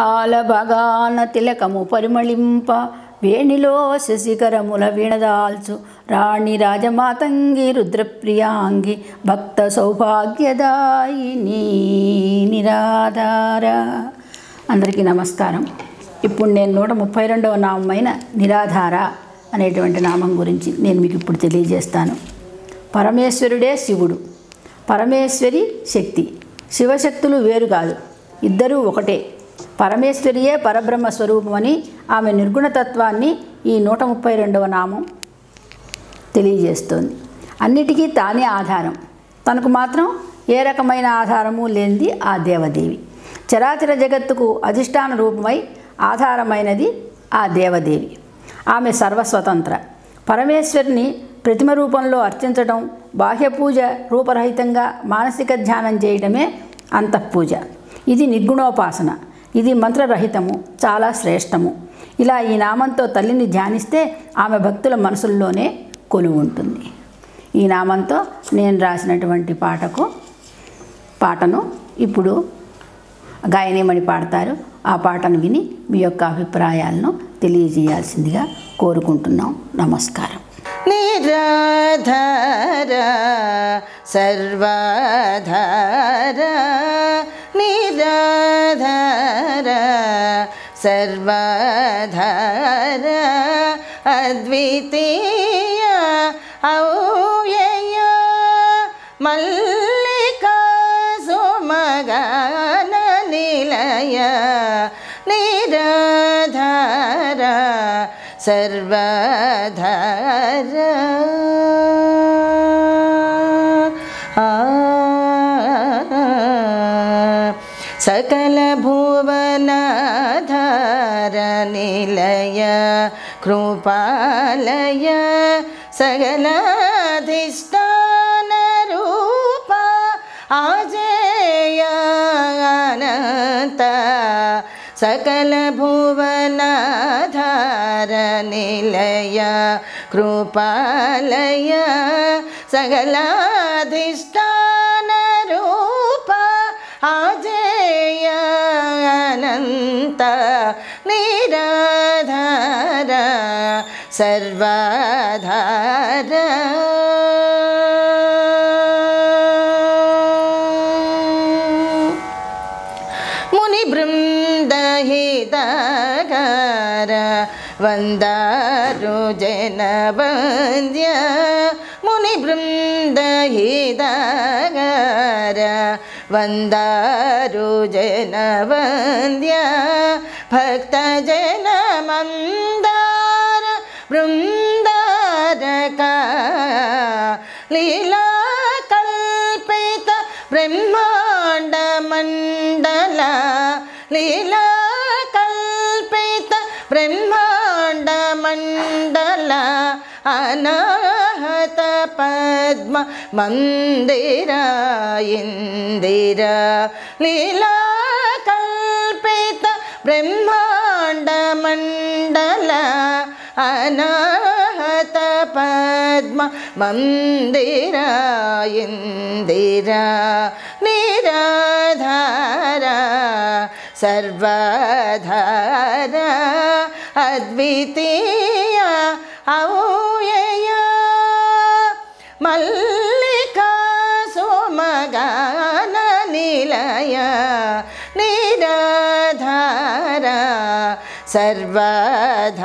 పాలభగాన తిలకము పరిమళింప వేణిలో శశికరముల వీణదాల్చు రాణి రాజమాతంగి రుద్రప్రియాంగి భక్త సౌభాగ్యదాయిని నిరాధార. అందరికీ నమస్కారం. ఇప్పుడు నేను నూట ముప్పై రెండవ నామమైన నిరాధార అనేటువంటి నామం గురించి నేను మీకు ఇప్పుడు తెలియజేస్తాను. పరమేశ్వరుడే శివుడు. పరమేశ్వరి శక్తి. శివశక్తులు వేరు కాదు. ఇద్దరూ ఒకటే. పరమేశ్వరియే పరబ్రహ్మ స్వరూపమని ఆమె నిర్గుణతత్వాన్ని ఈ నూట ముప్పై రెండవ నామం తెలియజేస్తోంది. అన్నిటికీ తానే ఆధారం. తనకు మాత్రం ఏ రకమైన ఆధారము లేనిది ఆ దేవదేవి. చరాచర జగత్తుకు అధిష్టాన రూపమై ఆధారమైనది ఆ దేవదేవి. ఆమె సర్వస్వతంత్ర. పరమేశ్వరిని ప్రతిమ రూపంలో అర్చించడం బాహ్య పూజ రూపరహితంగా మానసిక ధ్యానం చేయడమే అంతఃపూజ ఇది నిర్గుణోపాసన. ఇది మంత్రరహితము చాలా శ్రేష్టము. ఇలా ఈ నామంతో తల్లిని ధ్యానిస్తే ఆమె భక్తుల మనసుల్లోనే కొలువు ఉంటుంది. ఈ నామంతో నేను రాసినటువంటి పాటకు పాటను ఇప్పుడు గాయనేమని పాడతారు. ఆ పాటను విని మీ యొక్క అభిప్రాయాలను తెలియజేయాల్సిందిగా కోరుకుంటున్నాం. నమస్కారం. నిరాధార సర్వాధార सर्वधर अद्वितीय औय्य मल्लिका सुमगन निलय निराधर सर्वधर सकल भुवना न कृपालया आजय अनन्त सकलभुवनाधारनिलय कृपालय धार आजय सगलाधिष्ठपा अनन्ता। निराधार सर्वाधार। वृन्दगर वन्दारु जनवन्द्य मुनि वन्दारु दगर भक्तजनमन्दार बृन्दारका लीलाकल्पित ब्रह्माण्डमण्डल लीलाकल्पित ब्रह्माण्डमण्डल अनाहत पद्म मन्दिरा इन्दिरा लीला ब्रह्माण्डमण्डल अनाहत पद्म मन्दिरा इन्दिरा निराधार सर्वधार अद्वितीया औ सर्वाधार।